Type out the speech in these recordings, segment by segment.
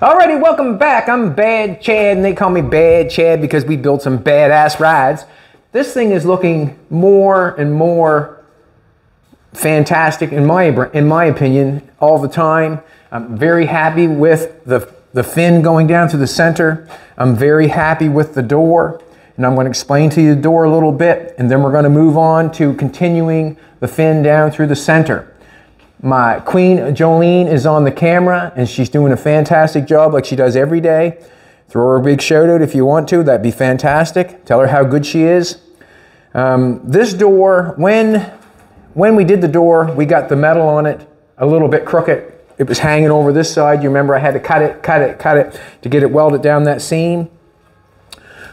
Alrighty, welcome back. I'm Bad Chad, and they call me Bad Chad because we built some badass rides. This thing is looking more and more fantastic in my in my opinion all the time. I'm very happy with the the fin going down to the center. I'm very happy with the door, and I'm going to explain to you the door a little bit, and then we're going to move on to continuing the fin down through the center. My queen Jolene is on the camera and she's doing a fantastic job like she does every day. Throw her a big shout out if you want to, that'd be fantastic. Tell her how good she is. Um, this door, when, when we did the door, we got the metal on it a little bit crooked. It was hanging over this side. You remember I had to cut it, cut it, cut it to get it welded down that seam.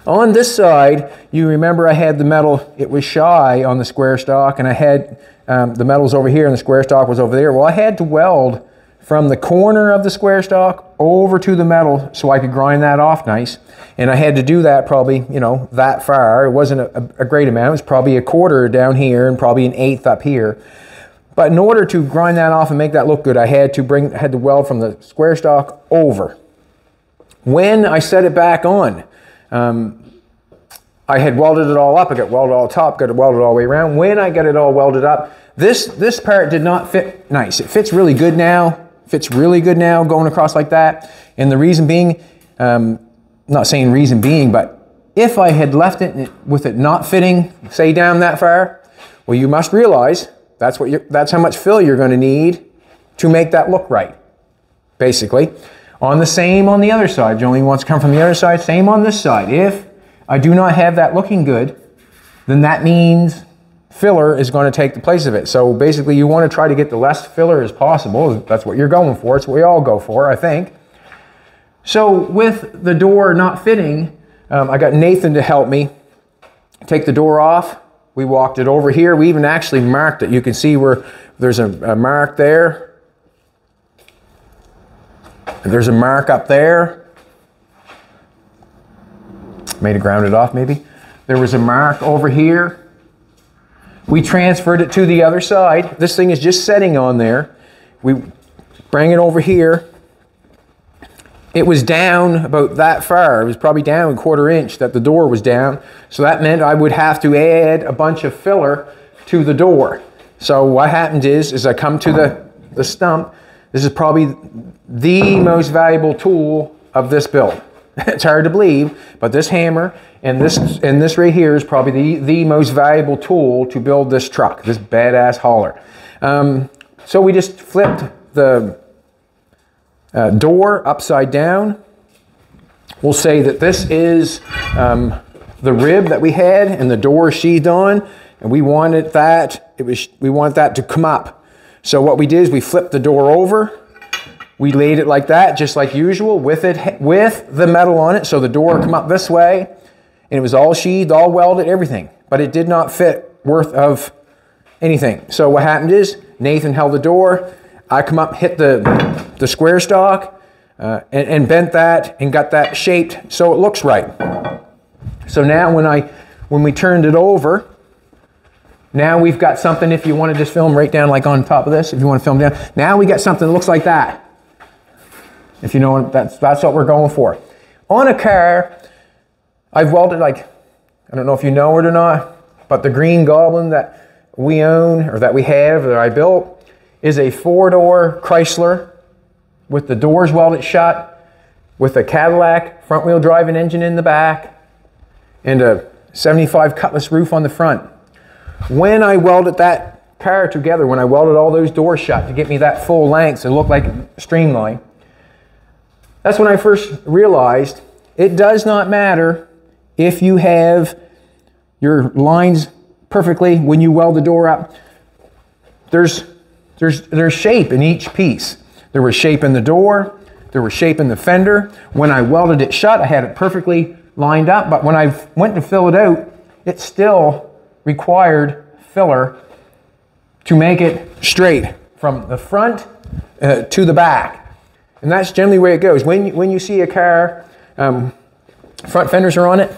On this side, you remember I had the metal, it was shy on the square stock and I had um, the metal's over here and the square stock was over there. Well, I had to weld from the corner of the square stock over to the metal so I could grind that off nice. And I had to do that probably, you know, that far. It wasn't a, a great amount. It was probably a quarter down here and probably an eighth up here. But in order to grind that off and make that look good, I had to bring, had to weld from the square stock over. When I set it back on, um, I had welded it all up. I got welded all top, got it welded all the way around. When I got it all welded up, this, this part did not fit nice. It fits really good now. Fits really good now going across like that. And the reason being, um, not saying reason being, but if I had left it with it not fitting, say down that far, well, you must realize that's what that's how much fill you're going to need to make that look right. Basically, on the same on the other side, Jolene wants to come from the other side. Same on this side. If I do not have that looking good, then that means filler is going to take the place of it. So basically you want to try to get the less filler as possible. That's what you're going for. It's what we all go for, I think. So with the door not fitting, um, I got Nathan to help me take the door off. We walked it over here. We even actually marked it. You can see where there's a, a mark there. There's a mark up there. Made it grounded off maybe. There was a mark over here. We transferred it to the other side. This thing is just setting on there. We bring it over here. It was down about that far. It was probably down a quarter inch that the door was down. So that meant I would have to add a bunch of filler to the door. So what happened is, is I come to the, the stump. This is probably the most valuable tool of this build. it's hard to believe, but this hammer and this and this right here is probably the, the most valuable tool to build this truck, this badass hauler. Um, so we just flipped the uh, door upside down. We'll say that this is um, the rib that we had and the door sheathed on, and we wanted that, it was, we wanted that to come up. So what we did is we flipped the door over, we laid it like that, just like usual, with it with the metal on it. So the door come up this way, and it was all sheathed, all welded, everything. But it did not fit worth of anything. So what happened is Nathan held the door. I come up, hit the the square stock, uh, and, and bent that and got that shaped so it looks right. So now when I when we turned it over, now we've got something. If you want to just film right down like on top of this, if you want to film down, now we got something that looks like that. If you know that's, that's what we're going for. On a car, I've welded like, I don't know if you know it or not, but the Green Goblin that we own or that we have that I built is a four door Chrysler with the doors welded shut, with a Cadillac front wheel driving engine in the back, and a 75 Cutlass roof on the front. When I welded that car together, when I welded all those doors shut to get me that full length so it looked like a streamline, that's when I first realized it does not matter if you have your lines perfectly when you weld the door up. There's, there's, there's shape in each piece. There was shape in the door, there was shape in the fender. When I welded it shut, I had it perfectly lined up, but when I went to fill it out, it still required filler to make it straight from the front uh, to the back. And that's generally where it goes. When you, when you see a car, um, front fenders are on it,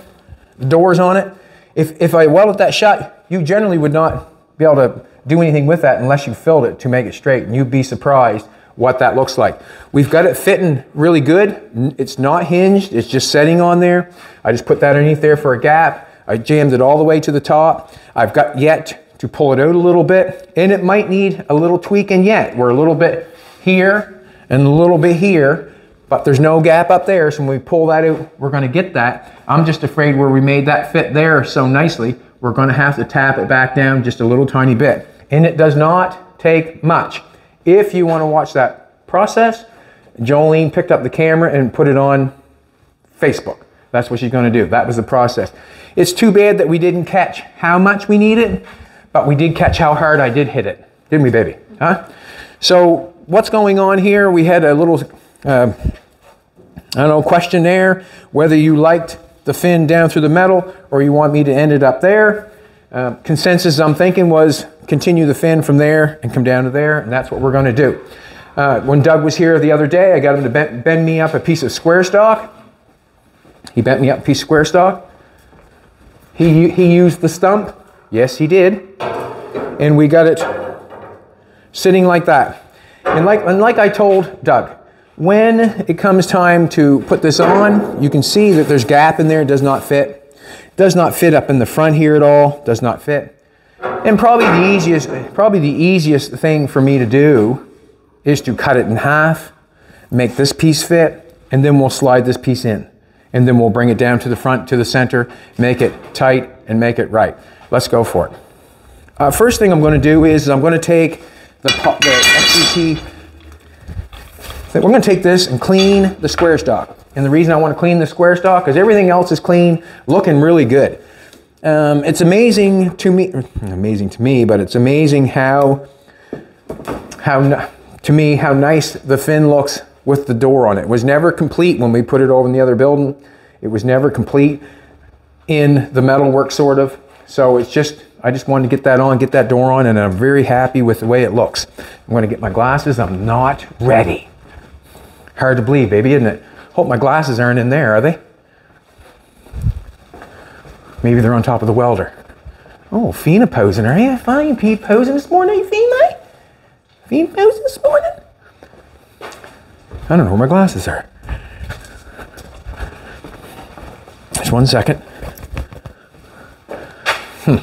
doors on it. If, if I welded that shut, you generally would not be able to do anything with that unless you filled it to make it straight. And you'd be surprised what that looks like. We've got it fitting really good. It's not hinged, it's just setting on there. I just put that underneath there for a gap. I jammed it all the way to the top. I've got yet to pull it out a little bit and it might need a little tweaking yet. We're a little bit here and a little bit here, but there's no gap up there. So when we pull that out, we're gonna get that. I'm just afraid where we made that fit there so nicely, we're gonna have to tap it back down just a little tiny bit. And it does not take much. If you wanna watch that process, Jolene picked up the camera and put it on Facebook. That's what she's gonna do. That was the process. It's too bad that we didn't catch how much we needed, but we did catch how hard I did hit it. Didn't we, baby? Huh? So what's going on here? We had a little, uh, I don't know, questionnaire, whether you liked the fin down through the metal or you want me to end it up there. Uh, consensus I'm thinking was continue the fin from there and come down to there, and that's what we're going to do. Uh, when Doug was here the other day, I got him to bend, bend me up a piece of square stock. He bent me up a piece of square stock. He, he used the stump. Yes, he did. And we got it sitting like that. And like, and like I told Doug, when it comes time to put this on, you can see that there's gap in there, it does not fit. Does not fit up in the front here at all, does not fit. And probably the easiest, probably the easiest thing for me to do is to cut it in half, make this piece fit, and then we'll slide this piece in. And then we'll bring it down to the front, to the center, make it tight, and make it right. Let's go for it. Uh, first thing I'm going to do is I'm going to take the, the FCT, we're going to take this and clean the square stock. And the reason I want to clean the square stock is everything else is clean, looking really good. Um, it's amazing to me, amazing to me, but it's amazing how, how, to me, how nice the fin looks with the door on it. It was never complete when we put it over in the other building. It was never complete in the metalwork, sort of. So it's just, I just wanted to get that on, get that door on, and I'm very happy with the way it looks. I'm going to get my glasses. I'm not ready. Hard to believe, baby, isn't it? Hope my glasses aren't in there, are they? Maybe they're on top of the welder. Oh, Fina posing, are you? Fine, Pete posing this morning, Fina? Fina posing this morning? I don't know where my glasses are. Just one second. Hmm.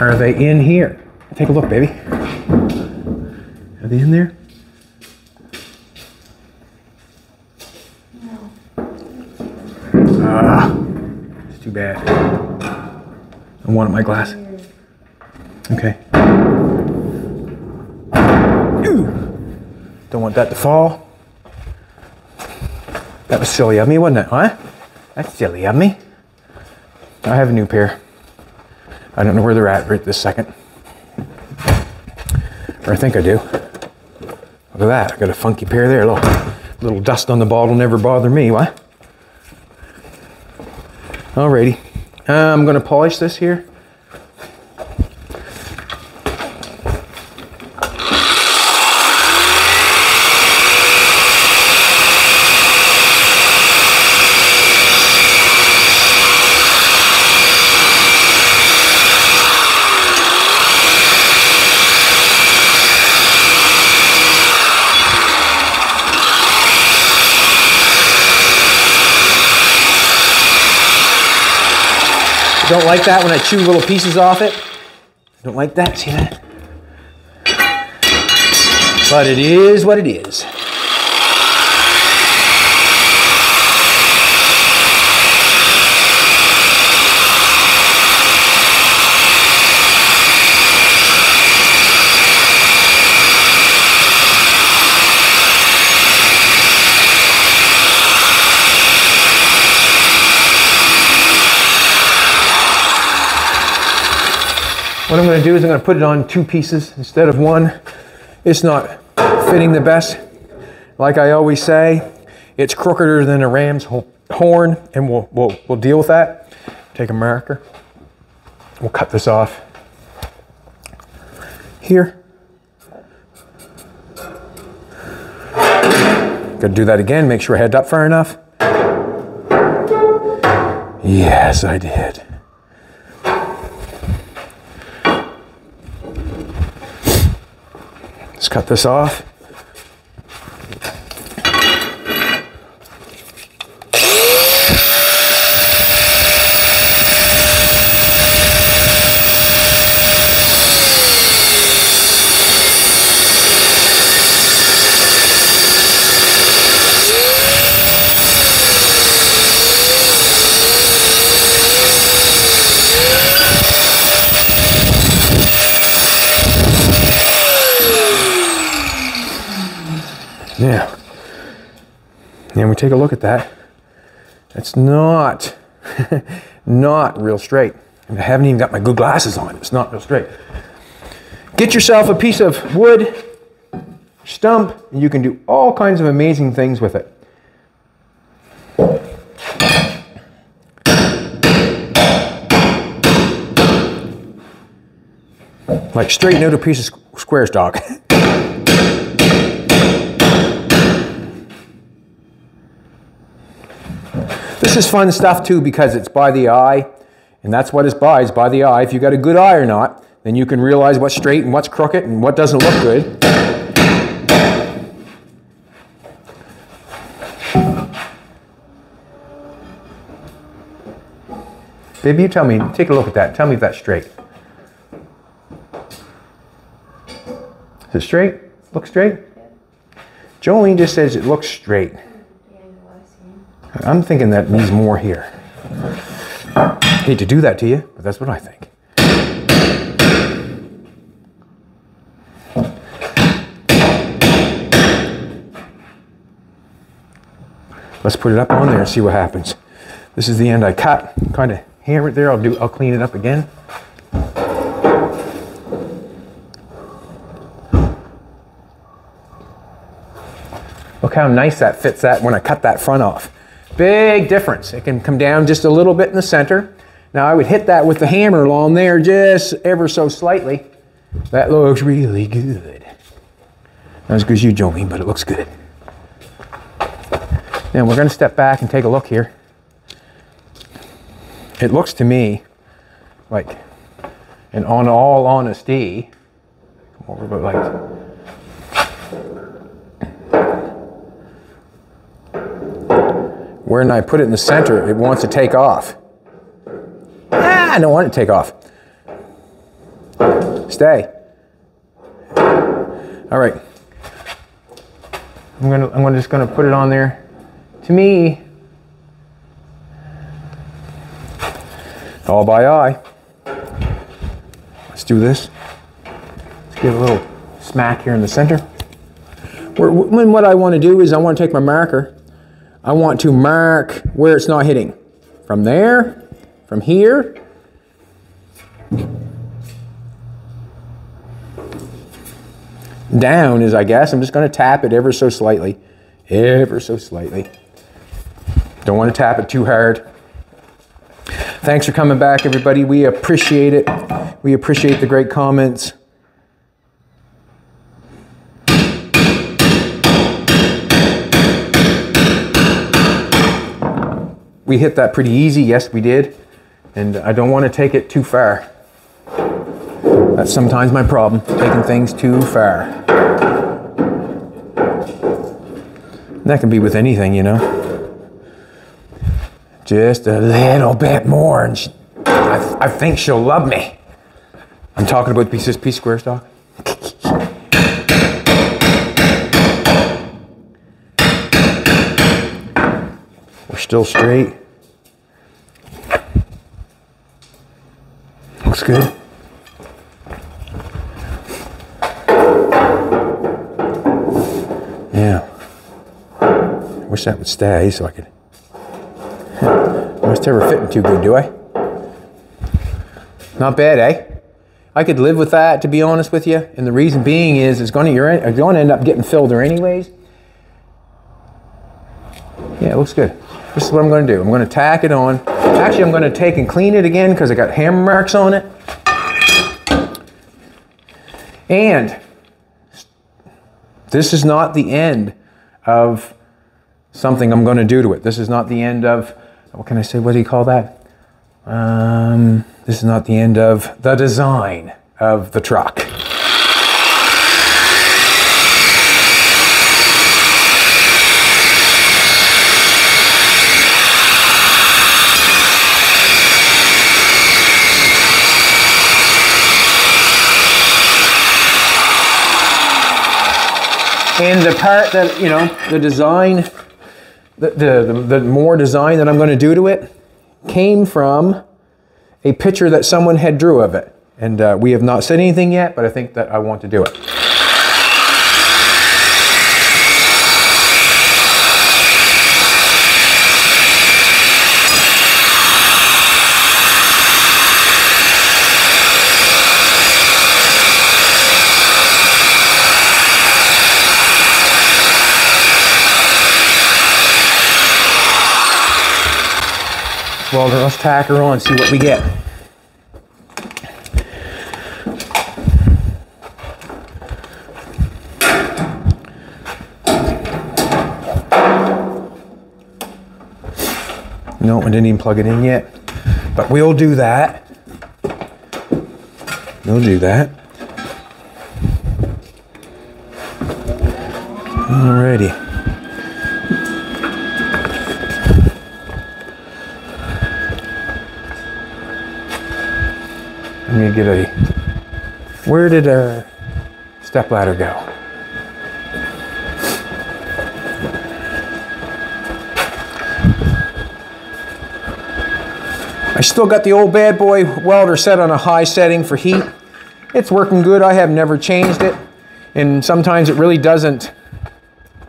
Are they in here? Take a look, baby. Are they in there? Ah, it's too bad. I wanted my glass. Okay. Don't want that to fall. That was silly of me, wasn't it? Huh? That's silly of me. I have a new pair. I don't know where they're at right this second. Or I think I do. Look at that. I got a funky pair there. A little, dust on the ball never bother me. What? Alrighty. I'm going to polish this here. Don't like that when I chew little pieces off it. I Don't like that, see that? But it is what it is. What I'm going to do is I'm going to put it on two pieces instead of one. It's not fitting the best. Like I always say, it's crookeder than a ram's horn, and we'll, we'll, we'll deal with that. Take a marker. We'll cut this off here. Got to do that again. Make sure I head up far enough. Yes, I did. Cut this off. And we take a look at that. It's not, not real straight. And I haven't even got my good glasses on. It's not real straight. Get yourself a piece of wood, stump, and you can do all kinds of amazing things with it. Like straighten out a piece of square stock. this is fun stuff too because it's by the eye, and that's what it's by, is by the eye. If you got a good eye or not, then you can realize what's straight and what's crooked and what doesn't look good. Baby, you tell me, take a look at that. Tell me if that's straight. Is it straight? Look straight? Jolene just says it looks straight. I'm thinking that needs more here. Hate to do that to you, but that's what I think. Let's put it up on there and see what happens. This is the end I cut. Kind of hammer it there. I'll do. I'll clean it up again. Look how nice that fits that when I cut that front off. Big difference. It can come down just a little bit in the center. Now I would hit that with the hammer along there just ever so slightly. That looks really good. Not as good as you, but it looks good. Now we're going to step back and take a look here. It looks to me like, and on all honesty, over, but like when I put it in the center, it wants to take off. Ah, I don't want it to take off. Stay. All right. I'm gonna, I'm just gonna put it on there. To me, all by eye. Let's do this. Let's give a little smack here in the center. When what I want to do is I want to take my marker I want to mark where it's not hitting. From there, from here, down is I guess. I'm just going to tap it ever so slightly. Ever so slightly. Don't want to tap it too hard. Thanks for coming back, everybody. We appreciate it. We appreciate the great comments. We hit that pretty easy. Yes, we did. And I don't want to take it too far. That's sometimes my problem, taking things too far. And that can be with anything, you know. Just a little bit more, and she, I, I, think she'll love me. I'm talking about pieces, piece square stock. We're still straight. Looks good. Yeah. I wish that would stay so I could. Must ever fitting too good, do I? Not bad, eh? I could live with that, to be honest with you. And the reason being is it's going to you're going to end up getting filled there anyways. Yeah, it looks good. This is what I'm going to do. I'm going to tack it on. Actually, I'm going to take and clean it again because I got hammer marks on it. And this is not the end of something I'm going to do to it. This is not the end of, what can I say? What do you call that? Um, this is not the end of the design of the truck. And the part that, you know, the design, the, the, the more design that I'm going to do to it came from a picture that someone had drew of it. And uh, we have not said anything yet, but I think that I want to do it. Welder. Let's tack her on, see what we get. No, I didn't even plug it in yet. But we'll do that. We'll do that. Alrighty. Let me get a. Where did our step ladder go? I still got the old bad boy welder set on a high setting for heat. It's working good. I have never changed it. And sometimes it really doesn't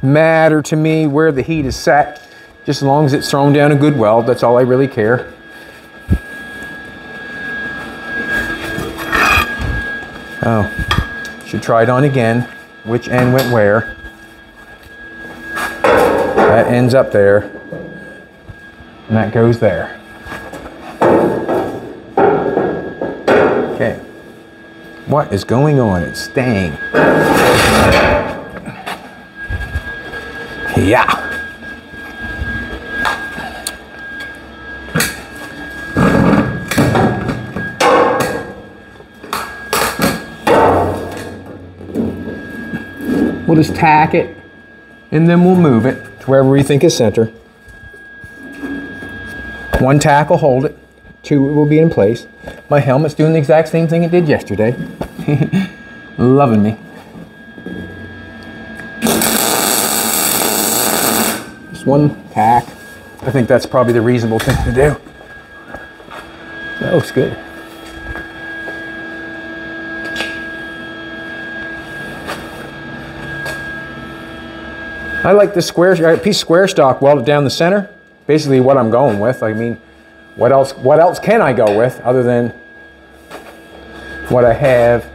matter to me where the heat is set. Just as long as it's thrown down a good weld, that's all I really care. Oh, should try it on again. Which end went where? That ends up there. And that goes there. Okay. What is going on? It's staying. Yeah. We'll just tack it and then we'll move it to wherever we think is center. One tack will hold it, two will be in place. My helmet's doing the exact same thing it did yesterday. Loving me. Just one tack. I think that's probably the reasonable thing to do. That looks good. I like this square piece square stock welded down the center. Basically, what I'm going with. I mean, what else? What else can I go with other than what I have?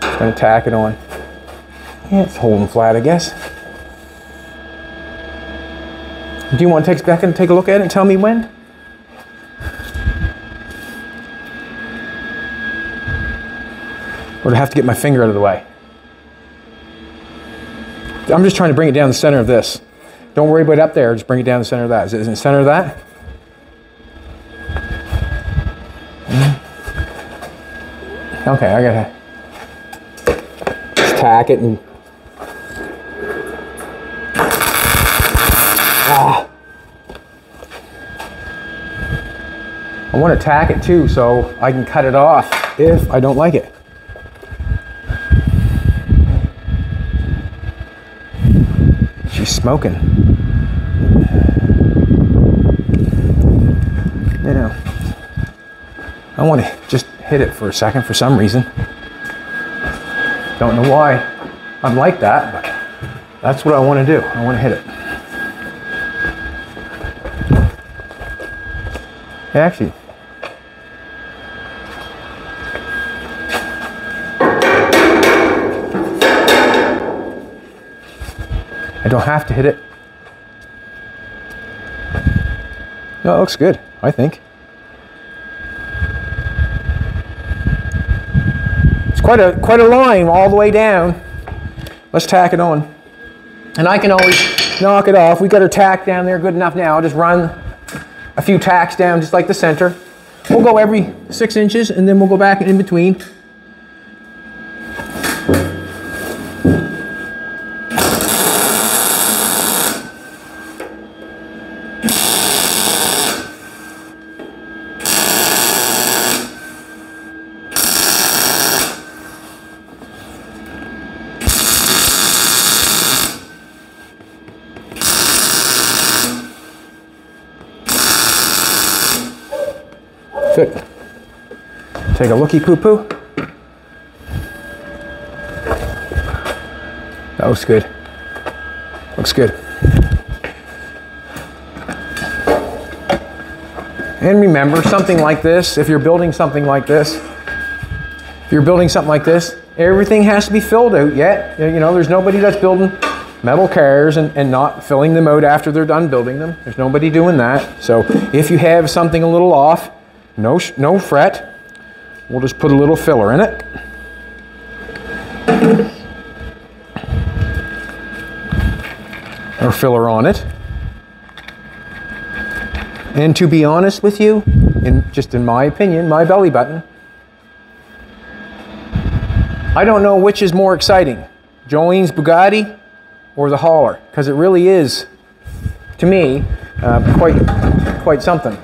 Just gonna tack it on. Yeah, it's holding flat, I guess. Do you want to take back and take a look at it and tell me when? Or do I have to get my finger out of the way? I'm just trying to bring it down the center of this. Don't worry about it up there, just bring it down the center of that. Is it in the center of that? Okay, I gotta just tack it and. Ah. I want to tack it too so I can cut it off if I don't like it. Smoking. You know, I want to just hit it for a second for some reason. Don't know why I'm like that, but that's what I want to do. I want to hit it. Actually, don't have to hit it. No, it looks good, I think. It's quite a quite a line all the way down. Let's tack it on. And I can always knock it off. We got our tack down there good enough now. I'll just run a few tacks down just like the center. We'll go every six inches and then we'll go back in between. Take a looky poo poo. That looks good. Looks good. And remember, something like this, if you're building something like this, if you're building something like this, everything has to be filled out yet. You know, there's nobody that's building metal cars and, and not filling them out after they're done building them. There's nobody doing that. So if you have something a little off, no, no fret. We'll just put a little filler in it. Or filler on it. And to be honest with you, in just in my opinion, my belly button, I don't know which is more exciting, Jolene's Bugatti or the hauler, because it really is, to me, uh, quite quite something.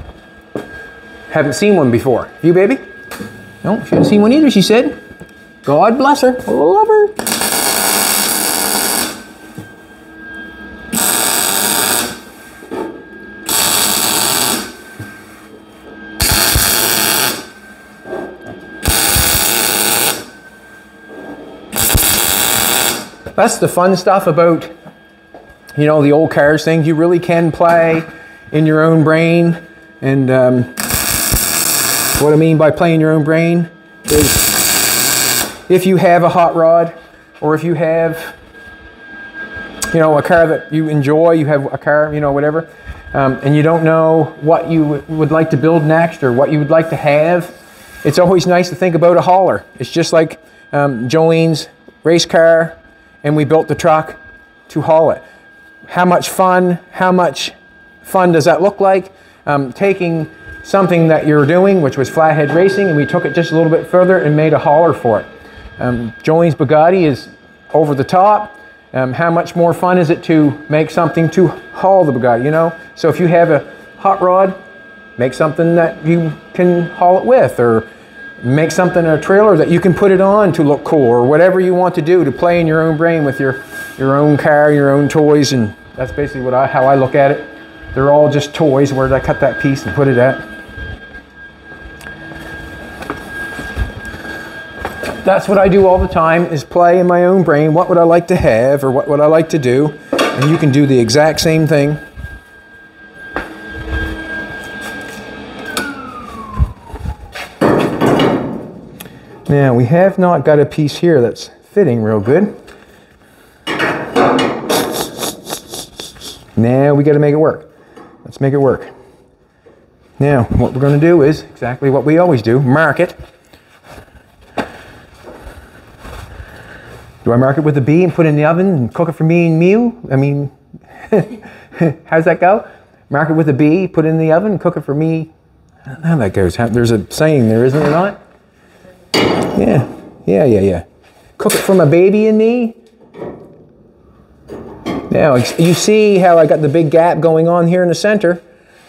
Haven't seen one before. You, baby? No, she hasn't seen one either, she said. God bless her. I love her. That's the fun stuff about, you know, the old cars thing. You really can play in your own brain. And um, what I mean by playing your own brain is if you have a hot rod or if you have, you know, a car that you enjoy, you have a car, you know, whatever, um, and you don't know what you would like to build next or what you would like to have, it's always nice to think about a hauler. It's just like um, Jolene's race car and we built the truck to haul it. How much fun, how much fun does that look like? Um, taking something that you're doing, which was flathead racing, and we took it just a little bit further and made a hauler for it. Um, Jolene's Bugatti is over the top. Um, how much more fun is it to make something to haul the Bugatti, you know? So if you have a hot rod, make something that you can haul it with, or make something in a trailer that you can put it on to look cool or whatever you want to do to play in your own brain with your, your own car, your own toys. And that's basically what I, how I look at it. They're all just toys. Where did I cut that piece and put it at? That's what I do all the time is play in my own brain. What would I like to have or what would I like to do? And you can do the exact same thing Now we have not got a piece here that's fitting real good. Now we got to make it work. Let's make it work. Now what we're going to do is exactly what we always do, mark it. Do I mark it with a B and put it in the oven and cook it for me and Mew? I mean, how's that go? Mark it with a B, put it in the oven, cook it for me. How that goes. There's a saying there, isn't there not? Yeah, yeah, yeah, yeah. Cook it for a baby and me. Now, you see how I got the big gap going on here in the center.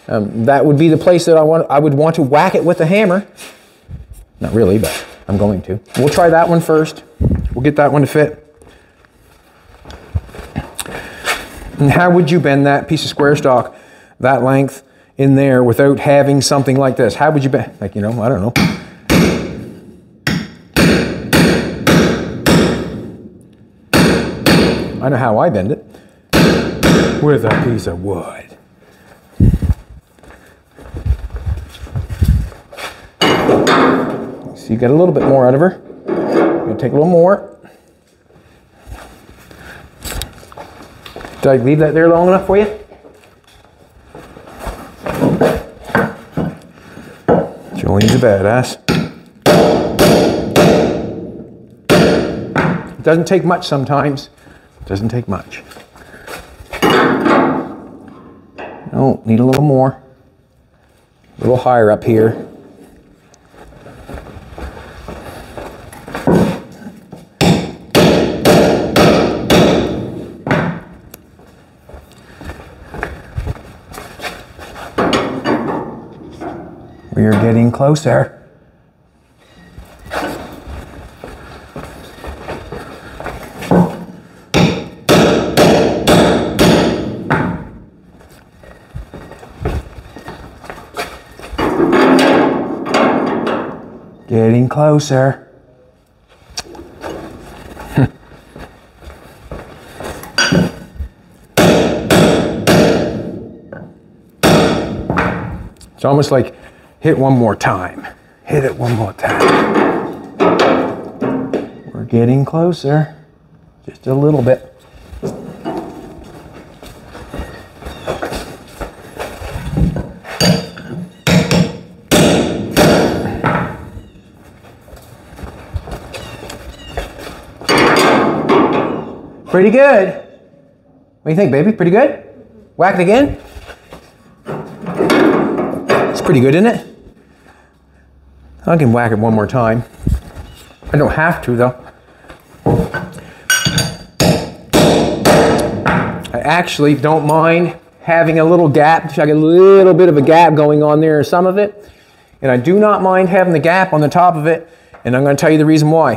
Um, that would be the place that I, want, I would want to whack it with a hammer. Not really, but I'm going to. We'll try that one first. We'll get that one to fit. And how would you bend that piece of square stock that length in there without having something like this? How would you bend? Like, you know, I don't know. I know how I bend it. With a piece of wood. So you get a little bit more out of her. Take a little more. Did I leave that there long enough for you? Jolene's a badass. It doesn't take much sometimes. It Doesn't take much. Oh, need a little more. A little higher up here. We are getting closer. Getting closer. it's almost like hit one more time. Hit it one more time. We're getting closer, just a little bit. Pretty good. What do you think, baby? Pretty good? Whack it again? It's pretty good, isn't it? I can whack it one more time. I don't have to, though. I actually don't mind having a little gap, like a little bit of a gap going on there, some of it. And I do not mind having the gap on the top of it, and I'm going to tell you the reason why.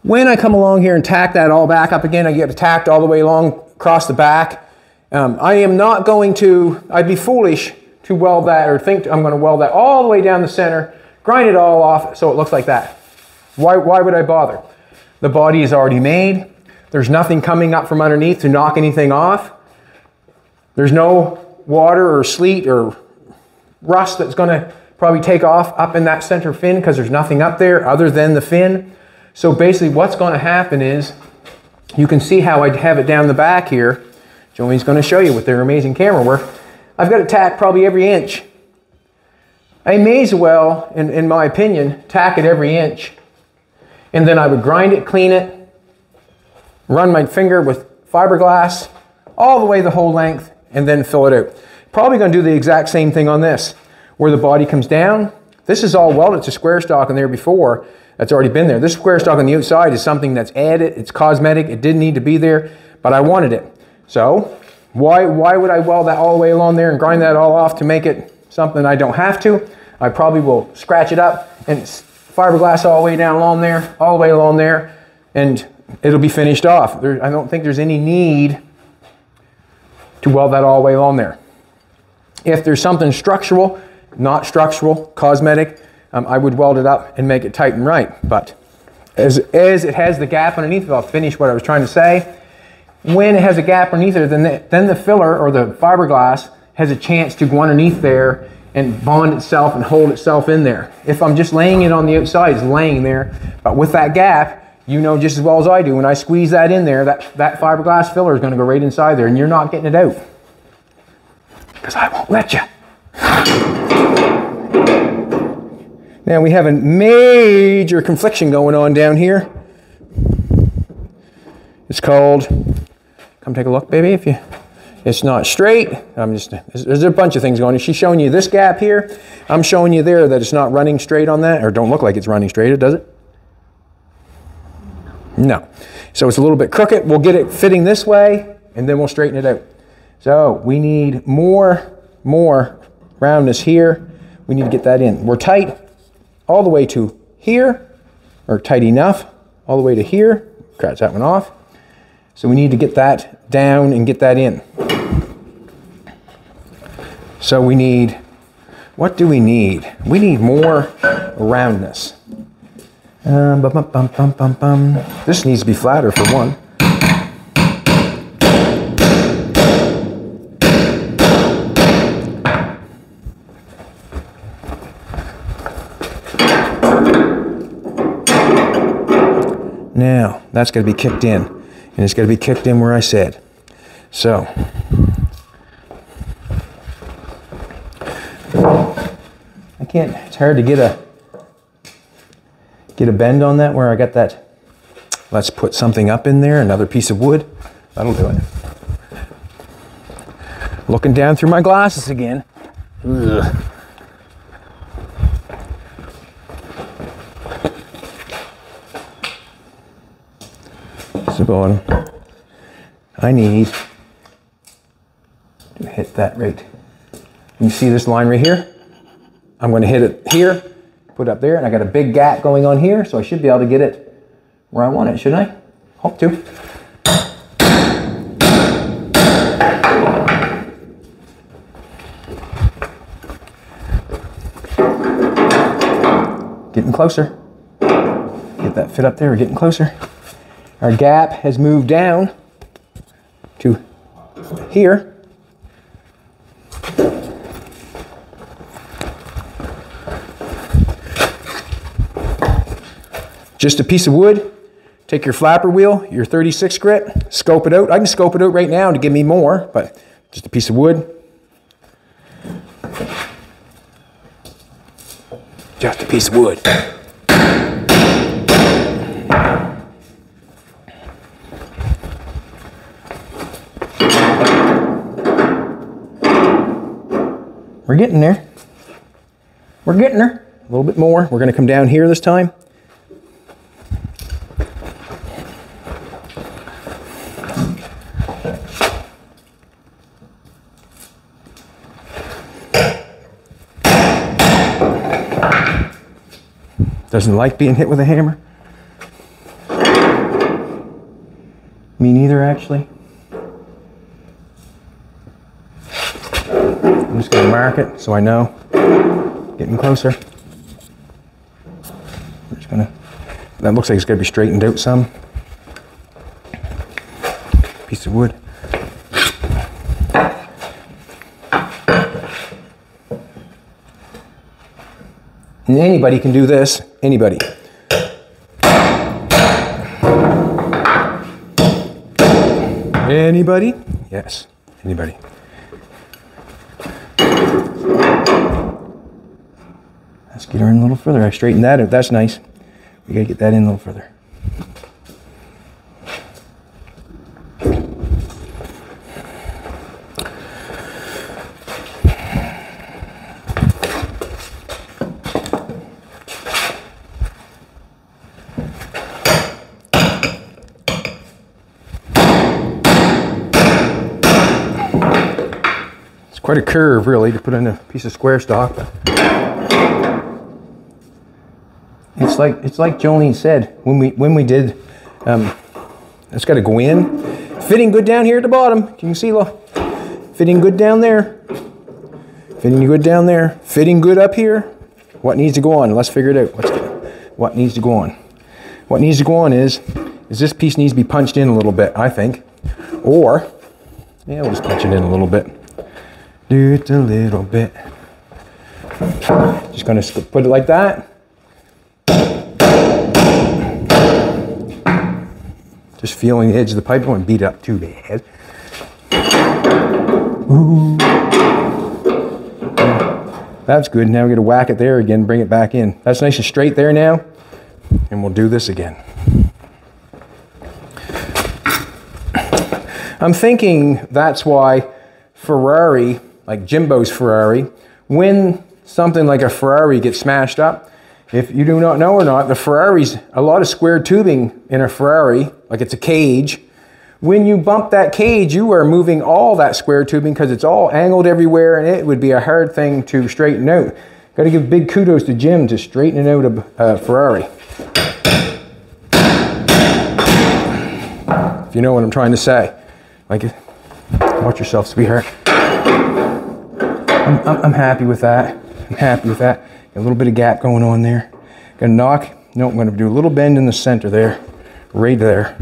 When I come along here and tack that all back up again, I get tacked all the way along across the back. Um, I am not going to, I'd be foolish to weld that or think I'm going to weld that all the way down the center, grind it all off so it looks like that. Why, why would I bother? The body is already made. There's nothing coming up from underneath to knock anything off. There's no water or sleet or rust that's going to probably take off up in that center fin because there's nothing up there other than the fin. So basically what's going to happen is, you can see how I have it down the back here. Joey's going to show you with their amazing camera work. I've got it tacked probably every inch. I may as well, in, in my opinion, tack it every inch. And then I would grind it, clean it, run my finger with fiberglass all the way the whole length, and then fill it out. Probably going to do the exact same thing on this, where the body comes down. This is all welded to square stock in there before, that's already been there. This square stock on the outside is something that's added, it's cosmetic, it didn't need to be there, but I wanted it. So why, why would I weld that all the way along there and grind that all off to make it something I don't have to? I probably will scratch it up and fiberglass all the way down along there, all the way along there, and it'll be finished off. There, I don't think there's any need to weld that all the way along there. If there's something structural, not structural, cosmetic, um, I would weld it up and make it tight and right. But as, as it has the gap underneath it, I'll finish what I was trying to say. When it has a gap underneath it, then the, then the filler or the fiberglass has a chance to go underneath there and bond itself and hold itself in there. If I'm just laying it on the outside, it's laying there. But with that gap, you know just as well as I do, when I squeeze that in there, that, that fiberglass filler is going to go right inside there and you're not getting it out. Because I won't let you. Now we have a major confliction going on down here. It's called, come take a look, baby, if you, it's not straight. I'm just, there's a bunch of things going. She's showing you this gap here. I'm showing you there that it's not running straight on that, or don't look like it's running straight, does it? No. So it's a little bit crooked. We'll get it fitting this way, and then we'll straighten it out. So we need more, more roundness here. We need to get that in. We're tight all the way to here, or tight enough, all the way to here. Scratch that one off. So we need to get that down and get that in. So we need, what do we need? We need more roundness. Um, bum, bum, bum, this needs to be flatter for one. Now, that's going to be kicked in. And it's going to be kicked in where I said. So, I can't, it's hard to get a, get a bend on that where I got that. Let's put something up in there, another piece of wood. That'll do it. Looking down through my glasses again. Ugh. the bottom. I need to hit that right. You see this line right here? I'm going to hit it here, put it up there, and I got a big gap going on here, so I should be able to get it where I want it, shouldn't I? Hope to. Getting closer. Get that fit up there, we're getting closer. Our gap has moved down to here. Just a piece of wood, take your flapper wheel, your 36 grit, scope it out. I can scope it out right now to give me more, but just a piece of wood. Just a piece of wood. We're getting there. We're getting there. A little bit more. We're going to come down here this time. Doesn't like being hit with a hammer. Me neither, actually. I'm just going to mark it so I know. Getting closer. I'm just going to, that looks like it's going to be straightened out some. Piece of wood. And anybody can do this. Anybody. Anybody? Yes, anybody. Let's get her in a little further. I straightened that out. That's nice. We gotta get that in a little further. It's quite a really, to put in a piece of square stock. It's like it's like Jolene said when we when we did. Um, it's got to go in, fitting good down here at the bottom. Can you see, lo? Fitting good down there. Fitting good down there. Fitting good up here. What needs to go on? Let's figure it out. What's, what needs to go on? What needs to go on is is this piece needs to be punched in a little bit, I think, or yeah, we'll just punch it in a little bit. It a little bit. Just gonna put it like that. Just feeling the edge of the pipe. Don't want to beat it up too bad. Ooh. That's good. Now we got to whack it there again, bring it back in. That's nice and straight there now. And we'll do this again. I'm thinking that's why Ferrari, like Jimbo's Ferrari, when something like a Ferrari gets smashed up, if you do not know or not, the Ferrari's a lot of square tubing in a Ferrari, like it's a cage. When you bump that cage, you are moving all that square tubing because it's all angled everywhere and it would be a hard thing to straighten out. Got to give big kudos to Jim to straightening out a uh, Ferrari. If you know what I'm trying to say. Like, watch yourself, sweetheart. I'm, I'm, I'm happy with that. I'm happy with that. Got a little bit of gap going on there. Gonna knock. No, I'm gonna do a little bend in the center there, right there.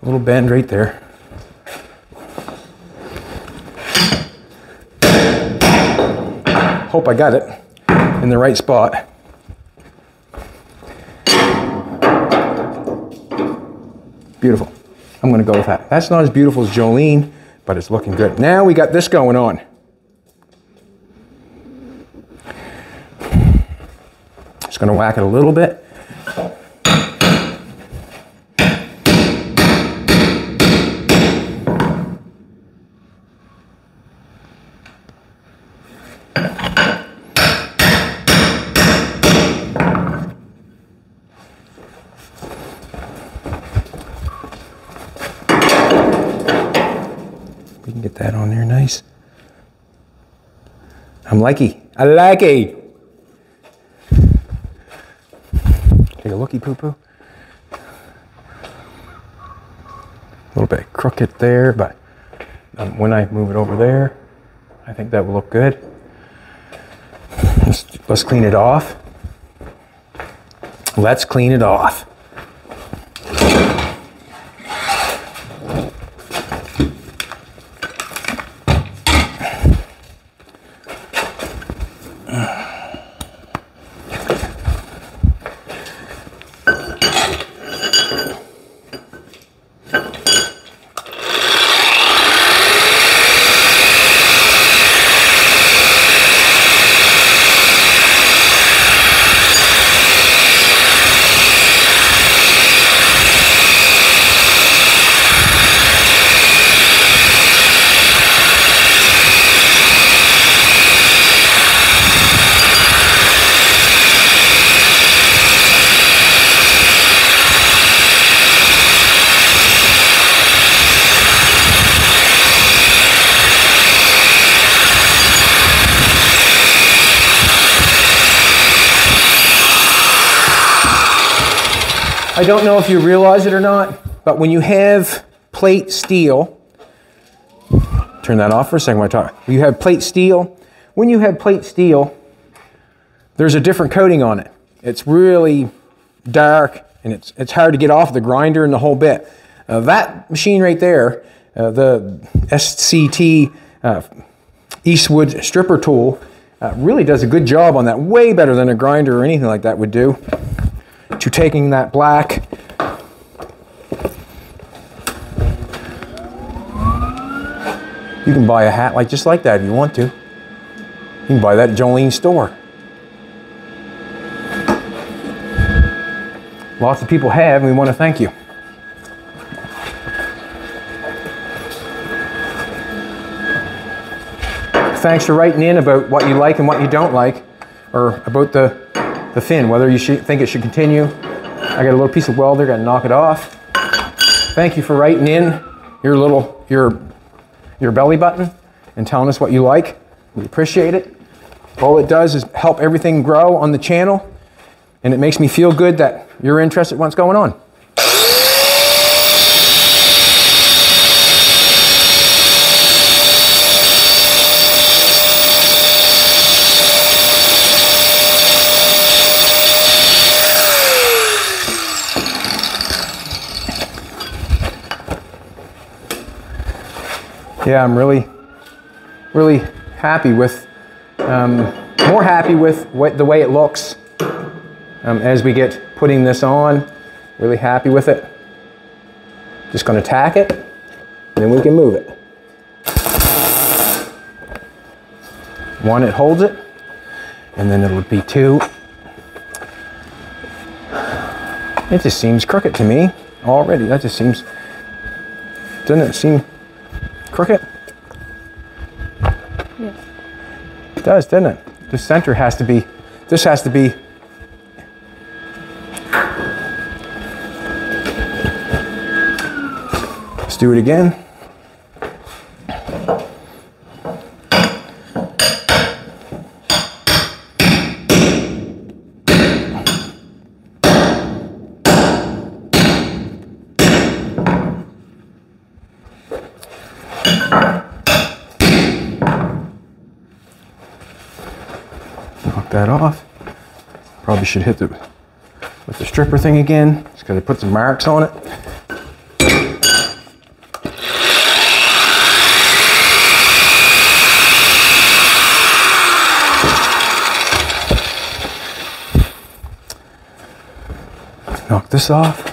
A little bend right there. Hope I got it in the right spot. Beautiful. I'm gonna go with that. That's not as beautiful as Jolene, but it's looking good. Now we got this going on. Just gonna whack it a little bit. We can get that on there nice. I'm likey. I like it. Take a looky poo poo. A little bit crooked there, but um, when I move it over there, I think that will look good. Let's, let's clean it off. Let's clean it off. I don't know if you realize it or not, but when you have plate steel, turn that off for a second while I talk. You have plate steel, when you have plate steel, there's a different coating on it. It's really dark and it's, it's hard to get off the grinder and the whole bit. Uh, that machine right there, uh, the SCT uh, Eastwood stripper tool, uh, really does a good job on that, way better than a grinder or anything like that would do. To taking that black You can buy a hat like just like that if you want to. You can buy that at Jolene's store. Lots of people have, and we want to thank you. Thanks for writing in about what you like and what you don't like, or about the, the fin, whether you should, think it should continue. I got a little piece of welder, got to knock it off. Thank you for writing in your little, your, your belly button and telling us what you like. We appreciate it. All it does is help everything grow on the channel, and it makes me feel good that you're interested in what's going on. Yeah, I'm really, really happy with, um, more happy with what, the way it looks um, as we get putting this on. Really happy with it. Just to tack it, and then we can move it. One, it holds it, and then it'll be two. It just seems crooked to me already. That just seems, doesn't it seem crooked? Yes. It does, doesn't it? The center has to be, this has to be Let's do it again. Knock that off. Probably should hit the with the stripper thing again. Just gotta put some marks on it. Knock this off.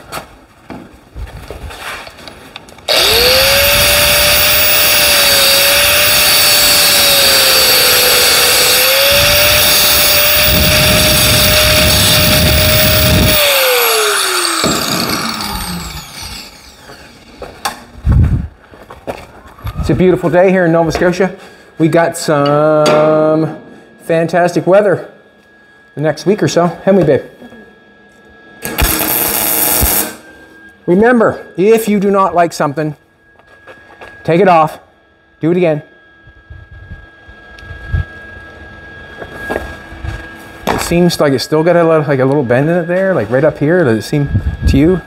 Beautiful day here in Nova Scotia. We got some fantastic weather the next week or so, haven't we, babe? Remember, if you do not like something, take it off, do it again. It seems like it's still got a little, like a little bend in it there, like right up here. Does it seem to you?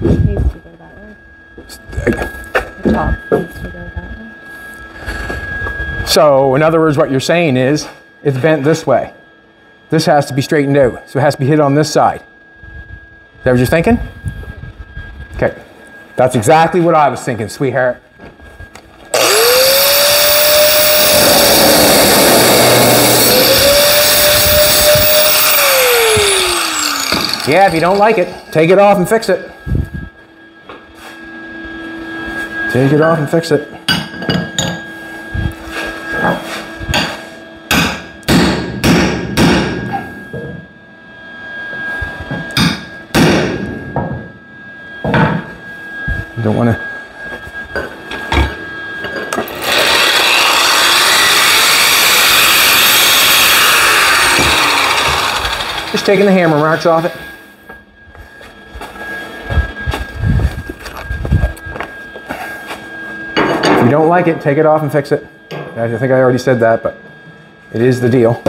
It needs to go that way. The top needs to go that way. So, in other words, what you're saying is it's bent this way. This has to be straightened out, so it has to be hit on this side. Is that what you're thinking? Okay. That's exactly what I was thinking, sweetheart. Yeah, if you don't like it, take it off and fix it. Take it off and fix it. Don't want to. Just taking the hammer marks off it. If you don't like it, take it off and fix it. I think I already said that, but it is the deal.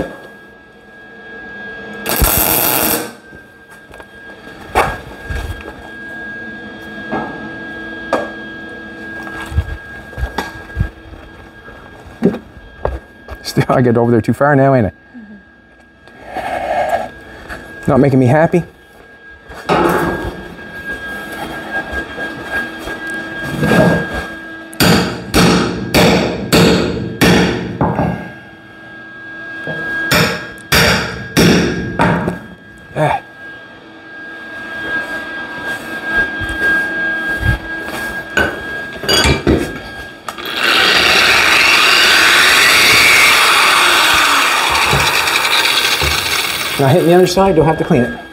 I get over there too far now, ain't I? Mm-hmm. Not making me happy. Other side, don't have to clean it.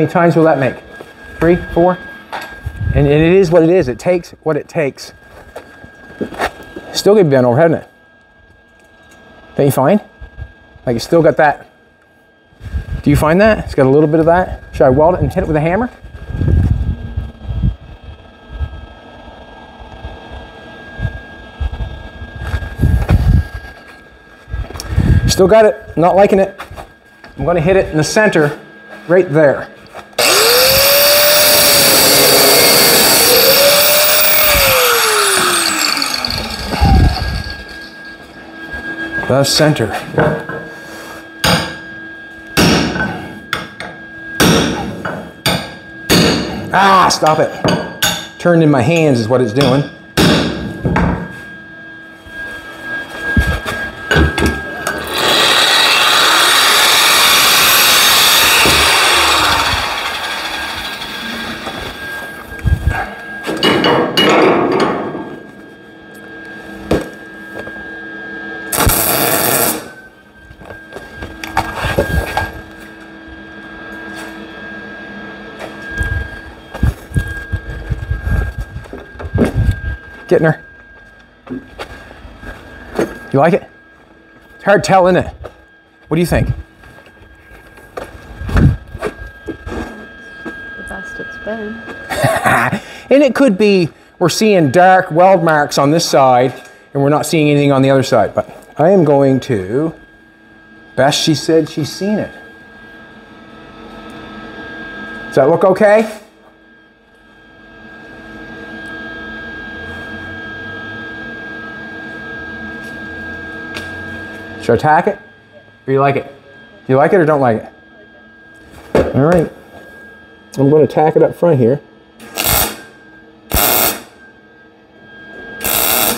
Many times will that make? Three, four? And, and it is what it is. It takes what it takes. Still get bent over, hasn't it? Don't you find? Like it's still got that. Do you find that? It's got a little bit of that. Should I weld it and hit it with a hammer? Still got it. Not liking it. I'm going to hit it in the center right there. The center. Ah, stop it. Turned in my hands is what it's doing. Getting her. You like it? It's hard to tell, isn't it? What do you think? The best it's been. And it could be we're seeing dark weld marks on this side and we're not seeing anything on the other side. But I am going to, best she said she's seen it. Does that look okay? Should I it? Or you like it? Do you like it or don't like it? All right. I'm going to tack it up front here.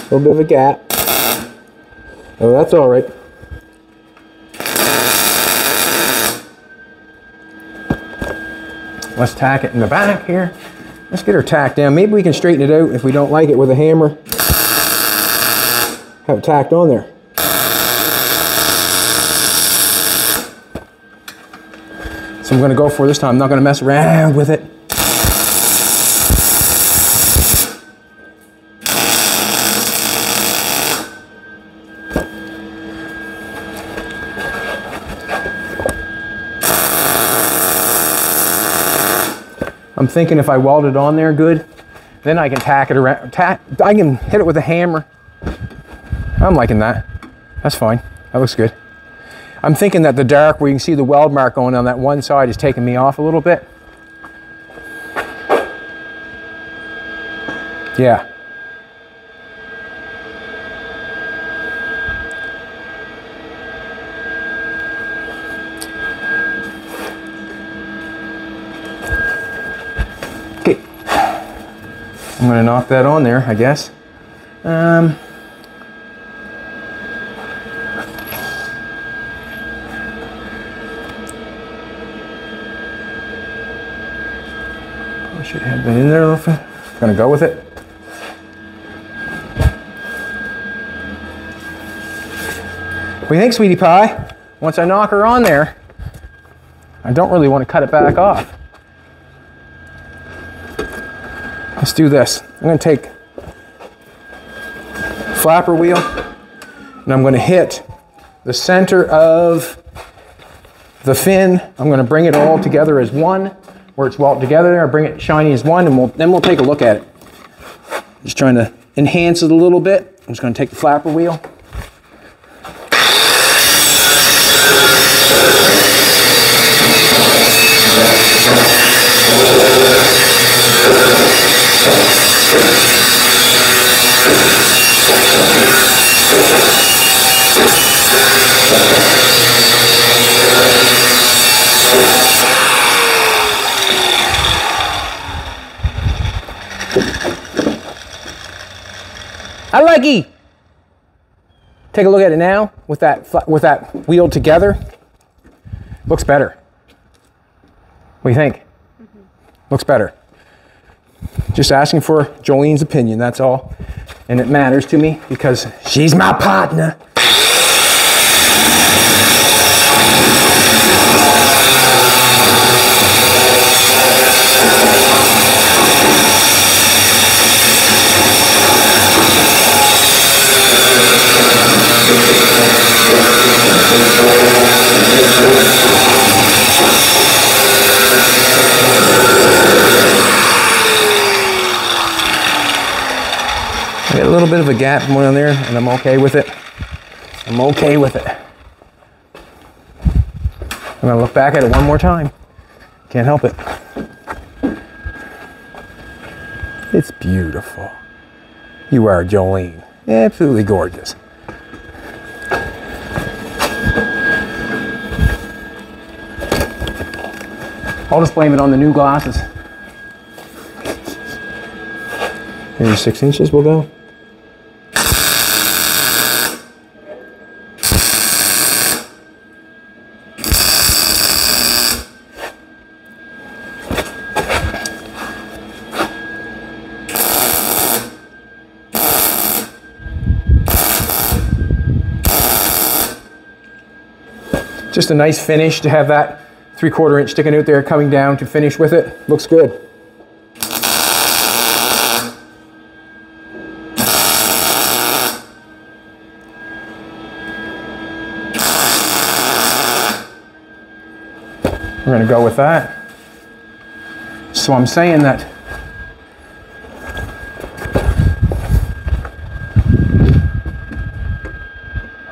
A little bit of a gap. Oh, that's all right. Let's tack it in the back here. Let's get her tacked down. Maybe we can straighten it out if we don't like it with a hammer. Have it tacked on there. So I'm to go for this time. I'm not to mess around with it. I'm thinking if I weld it on there good, then I can tack it around. Tack, I can hit it with a hammer. I'm liking that. That's fine. That looks good. I'm thinking that the dark where you can see the weld mark going on that one side is taking me off a little bit. Yeah. Okay. I'm to knock that on there, I guess. Um, been in there a little bit. Gonna go with it. What do you think, sweetie pie? Once I knock her on there, I don't really want to cut it back off. Let's do this. I'm gonna take flapper wheel and I'm gonna hit the center of the fin. I'm to bring it all together as one, where it's welded together. I bring it shiny as one, and we'll, then we'll take a look at it. Just trying to enhance it a little bit. I'm just going to take the flapper wheel. Take a look at it now with that with that wheel together. Looks better. What do you think? Mm-hmm. Looks better. Just asking for Jolene's opinion, that's all. And it matters to me because she's my partner. Little bit of a gap going on there, and I'm okay with it. I'm okay with it. I'm gonna look back at it one more time. Can't help it. It's beautiful. You are Jolene. Absolutely gorgeous. I'll just blame it on the new glasses. Maybe six inches will go. Just a nice finish to have that three quarter inch sticking out there coming down to finish with it. Looks good. We're gonna go with that. So I'm saying that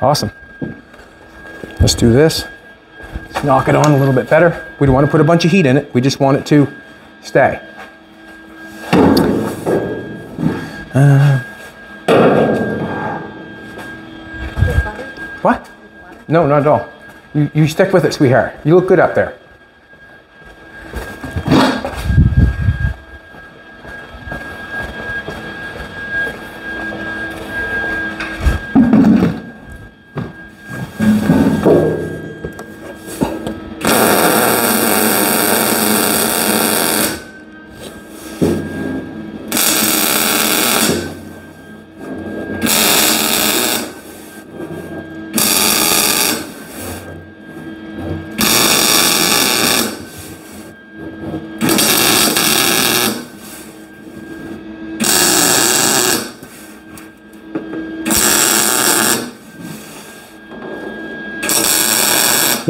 Awesome. Let's do this. Knock it on a little bit better. We don't want to put a bunch of heat in it. We just want it to stay. Uh, what? No, not at all. You, you stick with it, sweetheart. You look good up there.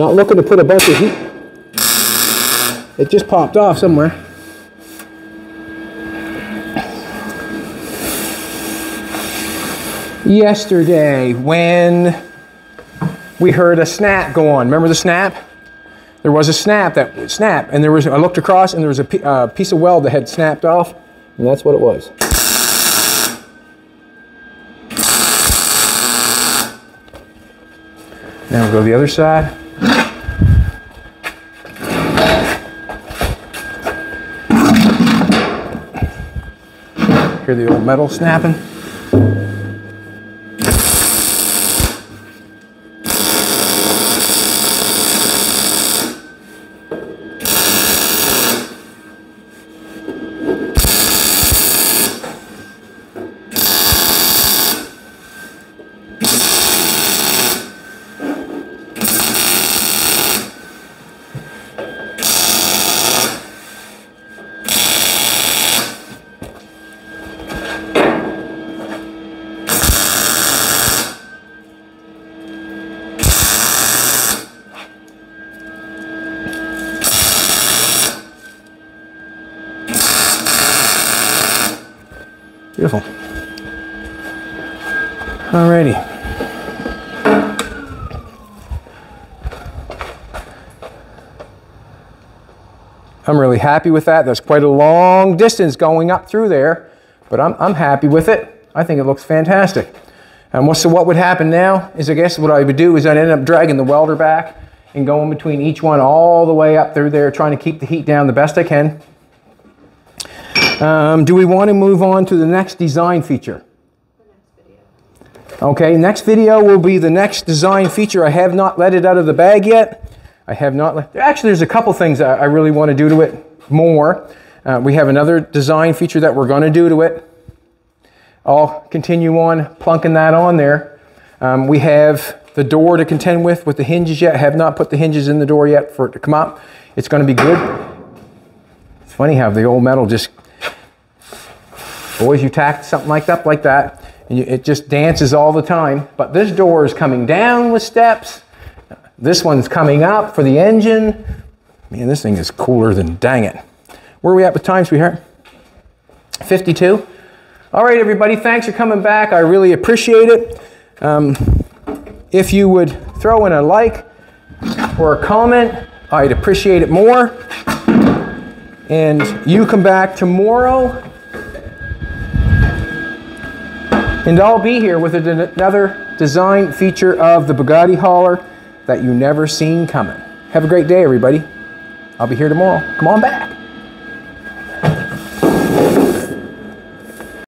Not looking to put a bunch of heat. It just popped off somewhere. Yesterday, when we heard a snap go on, remember the snap? There was a snap that snap, and there was. I looked across, and there was a uh, piece of weld that had snapped off, and that's what it was. Now we'll go to the other side. Hear the old metal snapping. I'm really happy with that. That's quite a long distance going up through there, but I'm, I'm happy with it. I think it looks fantastic. And what, so what would happen now is I guess what I would do is I'd end up dragging the welder back and going between each one all the way up through there, trying to keep the heat down the best I can. Um, do we want to move on to the next design feature? Okay, next video will be the next design feature. I have not let it out of the bag yet. I have not actually there's a couple things I really want to do to it more. Uh, we have another design feature that we're going to do to it. I'll continue on plunking that on there. Um, we have the door to contend with with the hinges yet. I have not put the hinges in the door yet for it to come up. It's going to be good. It's funny how the old metal just, always you tack something like that, like that, and you, it just dances all the time. But this door is coming down with steps. This one's coming up for the engine. Man, this thing is cooler than dang it. Where are we at with time, sweetheart? 52? All right, everybody, thanks for coming back. I really appreciate it. Um, if you would throw in a like or a comment, I'd appreciate it more. And you come back tomorrow, and I'll be here with another design feature of the Bugatti hauler that you never seen coming. Have a great day, everybody. I'll be here tomorrow. Come on back.